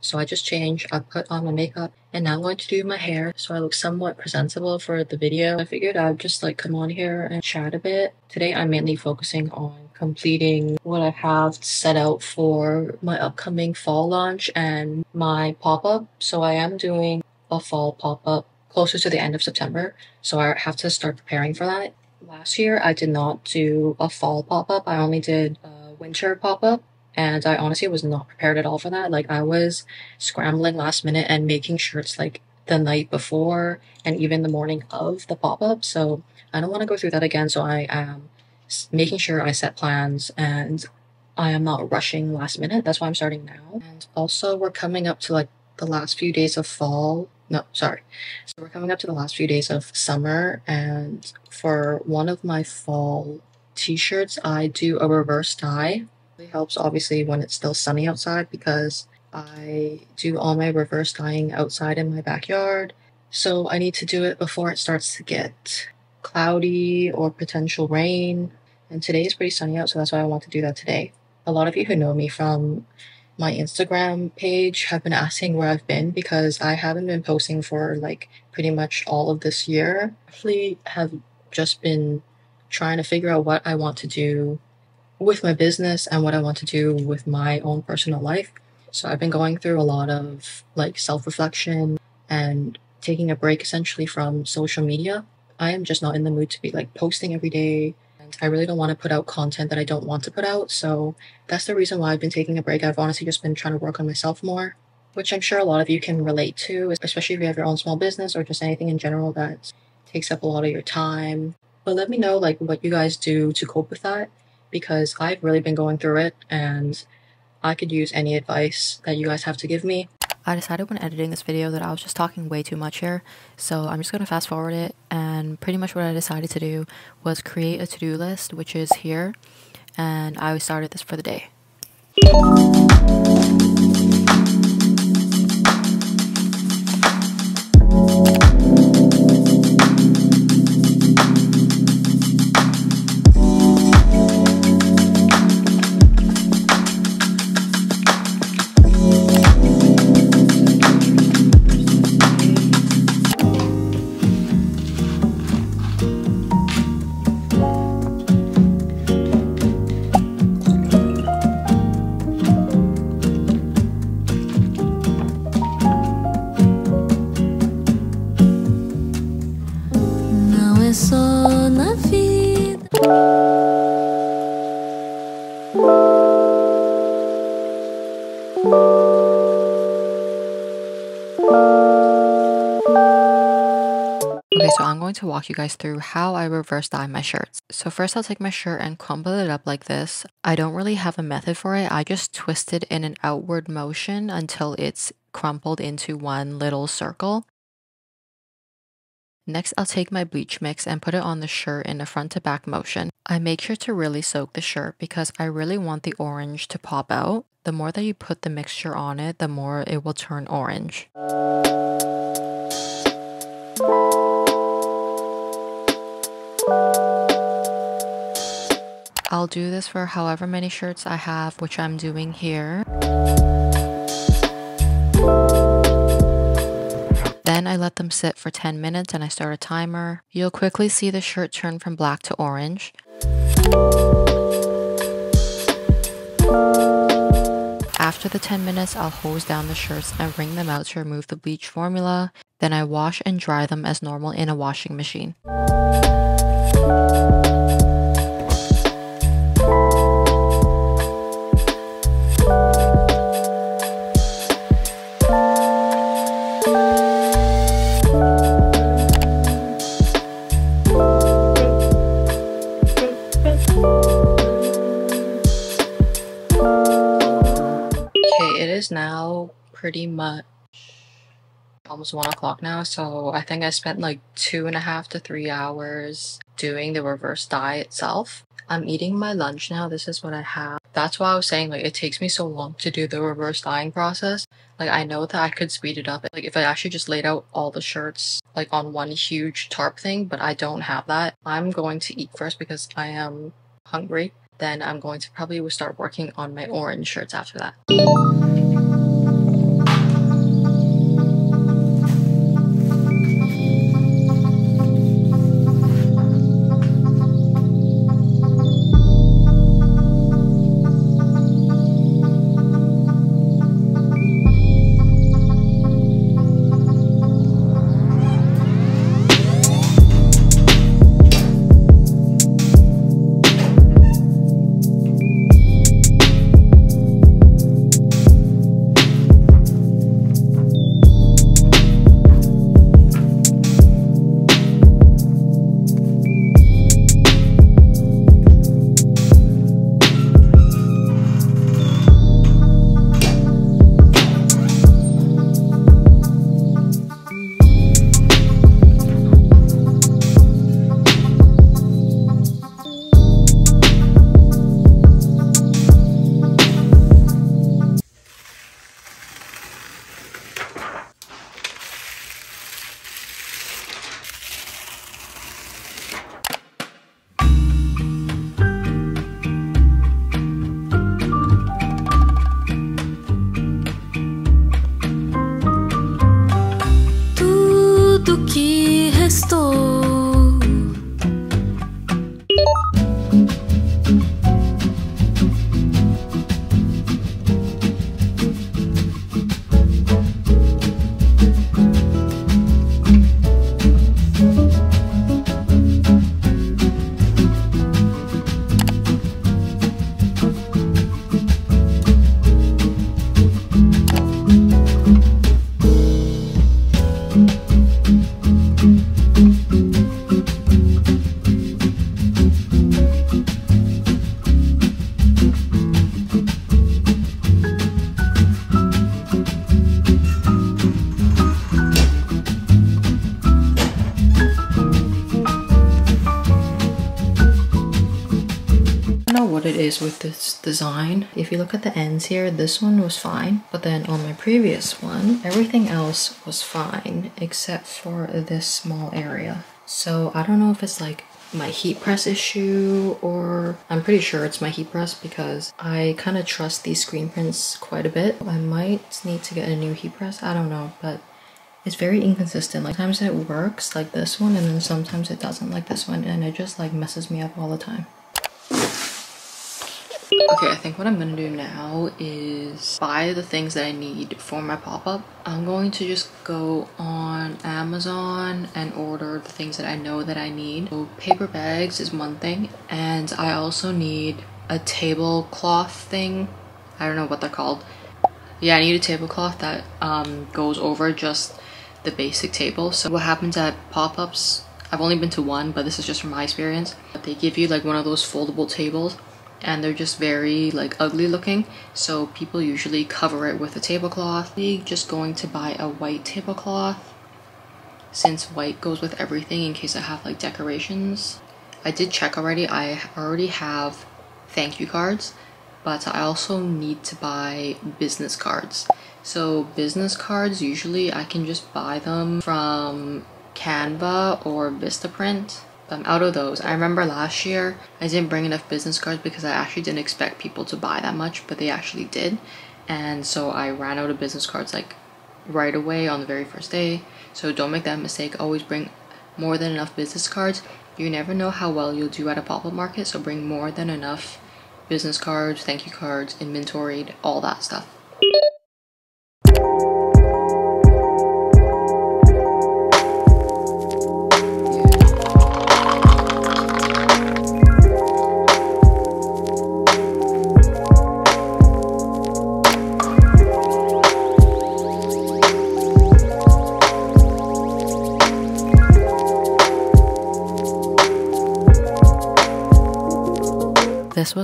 So I just changed, I put on my makeup, and now I'm going to do my hair so I look somewhat presentable for the video. I figured I'd just like come on here and chat a bit. Today I'm mainly focusing on completing what I have set out for my upcoming fall launch and my pop-up. So I am doing a fall pop-up closer to the end of September. So I have to start preparing for that. Last year I did not do a fall pop-up. I only did a winter pop-up and I honestly was not prepared at all for that. Like I was scrambling last minute and making shirts like the night before and even the morning of the pop-up. So I don't want to go through that again. So I am making sure I set plans and I am not rushing last minute. That's why I'm starting now. And also we're coming up to like the last few days of fall. No, sorry. So we're coming up to the last few days of summer and for one of my fall t-shirts, I do a reverse dye. It helps obviously when it's still sunny outside because I do all my reverse dyeing outside in my backyard. So I need to do it before it starts to get cloudy or potential rain. And today is pretty sunny out, so that's why I want to do that today. A lot of you who know me from my Instagram page have been asking where I've been because I haven't been posting for like pretty much all of this year. Actually have just been trying to figure out what I want to do with my business and what I want to do with my own personal life. So I've been going through a lot of like self-reflection and taking a break essentially from social media. I am just not in the mood to be like posting every day. And I really don't want to put out content that I don't want to put out. So that's the reason why I've been taking a break. I've honestly just been trying to work on myself more, which I'm sure a lot of you can relate to, especially if you have your own small business or just anything in general that takes up a lot of your time. But let me know like what you guys do to cope with that because I've really been going through it and I could use any advice that you guys have to give me. I decided when editing this video that I was just talking way too much here, so I'm just going to fast forward it and pretty much what I decided to do was create a to-do list which is here and I started this for the day. So I'm going to walk you guys through how I reverse dye my shirts. So first I'll take my shirt and crumple it up like this. I don't really have a method for it. I just twist it in an outward motion until it's crumpled into one little circle. Next, I'll take my bleach mix and put it on the shirt in a front to back motion. I make sure to really soak the shirt because I really want the orange to pop out. The more that you put the mixture on it, the more it will turn orange. I'll do this for however many shirts I have, which I'm doing here. Then I let them sit for 10 minutes and I start a timer. You'll quickly see the shirt turn from black to orange. After the 10 minutes, I'll hose down the shirts and wring them out to remove the bleach formula. Then I wash and dry them as normal in a washing machine. Pretty much almost one o'clock now, so I think I spent like two and a half to three hours doing the reverse dye itself. I'm eating my lunch now. This is what I have. That's why I was saying like it takes me so long to do the reverse dyeing process. Like I know that I could speed it up. Like if I actually just laid out all the shirts like on one huge tarp thing, but I don't have that. I'm going to eat first because I am hungry. Then I'm going to probably start working on my orange shirts after that. Design. If you look at the ends here, this one was fine. But then on my previous one, everything else was fine except for this small area. So I don't know if it's like my heat press issue or I'm pretty sure it's my heat press because I kind of trust these screen prints quite a bit. I might need to get a new heat press. I don't know, but it's very inconsistent. Like sometimes it works like this one and then sometimes it doesn't like this one and it just like messes me up all the time. Okay, I think what I'm gonna do now is buy the things that I need for my pop-up. I'm going to just go on Amazon and order the things that I know that I need. So paper bags is one thing and I also need a tablecloth thing. I don't know what they're called. Yeah, I need a tablecloth that um, goes over just the basic table. So what happens at pop-ups, I've only been to one, but this is just from my experience. They give you like one of those foldable tables and they're just very like ugly looking. So people usually cover it with a tablecloth. I'm just going to buy a white tablecloth since white goes with everything in case I have like decorations. I did check already. I already have thank you cards but I also need to buy business cards. So business cards usually I can just buy them from Canva or Vistaprint I'm out of those. I remember last year I didn't bring enough business cards because I actually didn't expect people to buy that much, but they actually did. And so I ran out of business cards like right away on the very first day. So don't make that mistake. Always bring more than enough business cards. You never know how well you'll do at a pop-up market, so bring more than enough business cards, thank you cards, inventoried, all that stuff.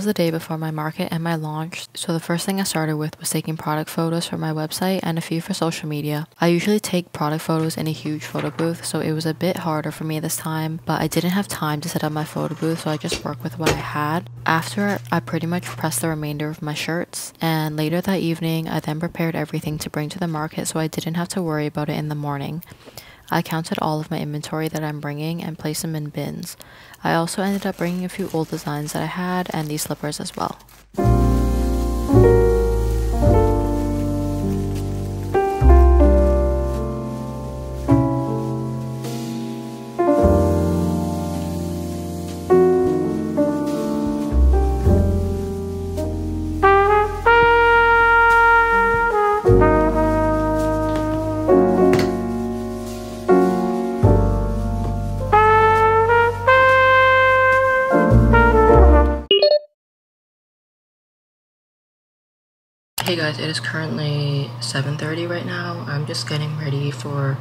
Was the day before my market and my launch, so the first thing I started with was taking product photos for my website and a few for social media. I usually take product photos in a huge photo booth, so it was a bit harder for me this time, but I didn't have time to set up my photo booth, so I just worked with what I had. After, I pretty much pressed the remainder of my shirts, and later that evening, I then prepared everything to bring to the market so I didn't have to worry about it in the morning. I counted all of my inventory that I'm bringing and placed them in bins. I also ended up bringing a few old designs that I had and these slippers as well. Hey guys, it is currently 7.30 right now. I'm just getting ready for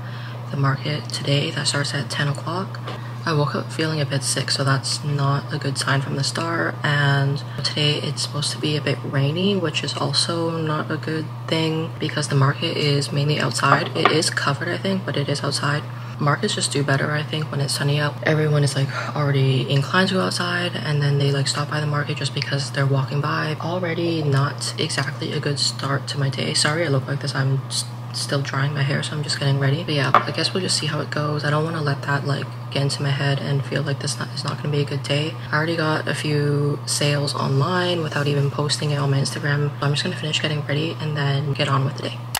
the market today that starts at 10 o'clock. I woke up feeling a bit sick, so that's not a good sign from the start. And today it's supposed to be a bit rainy, which is also not a good thing because the market is mainly outside. It is covered, I think, but it is outside markets just do better i think when it's sunny out. Everyone is like already inclined to go outside and then they like stop by the market just because they're walking by. Already not exactly a good start to my day. Sorry i look like this. I'm still drying my hair so i'm just getting ready. But yeah i guess we'll just see how it goes. I don't want to let that like get into my head and feel like this is not going to be a good day. I already got a few sales online without even posting it on my instagram so i'm just going to finish getting ready and then get on with the day